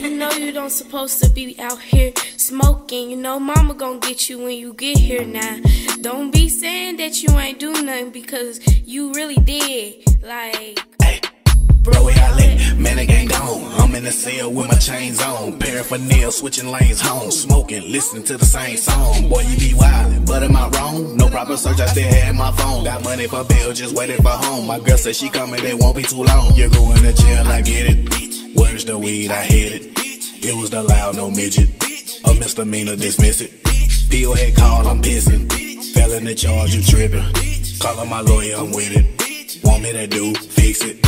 you know you don't supposed to be out here smoking. You know mama gonna get you when you get here now. Don't be saying that you ain't do nothing because you really did. Like, Hey, bro, we got lit. Man, the gang gone. I'm in the cell with my chains on. Paraphernalia, switching lanes home. Smoking, listening to the same song. Boy, you be wildin', but am I wrong? Proper search, I still had my phone. Got money for bill, just waiting for home. My girl said she coming, it won't be too long. You're going to jail, I get it. Where's the weed? I hit it. It was the loud, no midget. A misdemeanor, dismiss it. Still head call, I'm pissing. Fell in the charge, you tripping. Calling my lawyer, I'm with it. Want me to do, fix it.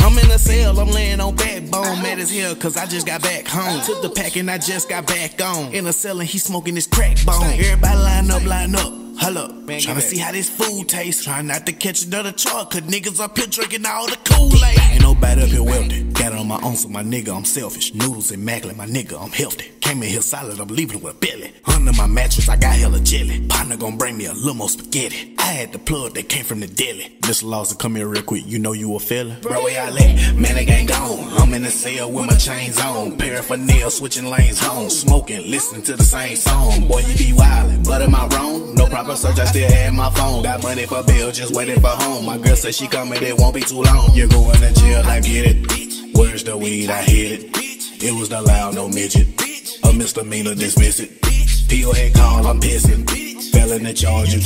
I'm in the cell, I'm laying on backbone. Mad as hell, cause I just got back home. Took the pack and I just got back on. In the cell and he smoking his crack bone. Everybody line up, line up. Hold up, tryna see how this food tastes. Trying not to catch another charge, cause niggas up here drinking all the Kool-Aid. Ain't nobody up here wealthy. Got it on my own, so my nigga, I'm selfish. Noodles and macklin, my nigga, I'm healthy. Came in here solid, I'm leaving with a belly. Under my mattress, I got hella jelly. Partner gon' bring me a little more spaghetti. I had the plug that came from the deli. Mr. Lawson, come here real quick. You know you a fella. Bro, where y'all at? Man, they ain't gone. I'm in the cell with my chains on. Paraphernalia, switching lanes home. Smoking, listening to the same song. Boy, you be wildin', but am I wrong? No proper search, I still had my phone. Got money for bill, just waiting for home. My girl said she coming, it won't be too long. You're going to jail, I get it. Where's the weed? I hit it. It was the loud, no midget. A misdemeanor, dismiss it. P.O. head call, I'm pissing. the charge, you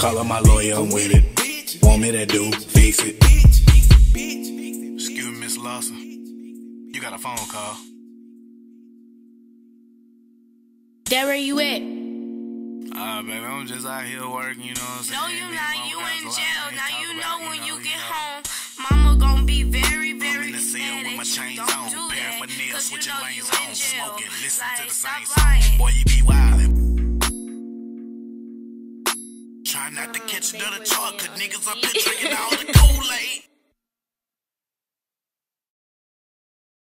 tripping. Calling my lawyer, I'm with it. Want me to do, fix it. Excuse me, Miss Lawson. You got a phone call. that where you at? Ah, baby, I'm just out here working, you know what I'm saying? No, you not. You in jail. Now you know when you get home, mama gonna be very, very in the cell mad with my chains Don't on, do that. paraphernalia, 'cause you switching know lanes you on, in smoking, listen to the same song. Boy, you be wildin'. Try not to catch another charge, cause niggas up here drinking all the.